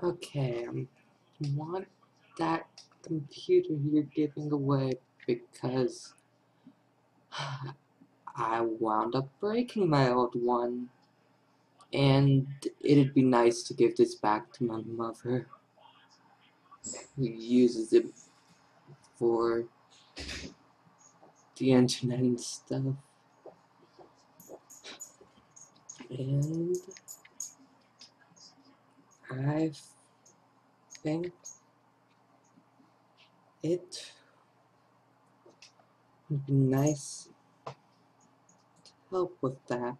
Okay, um, want that computer you're giving away because I wound up breaking my old one. And it'd be nice to give this back to my mother, who uses it for the internet and stuff. And I think it would be nice to help with that.